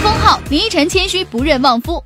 封号林依晨，谦虚不认旺夫。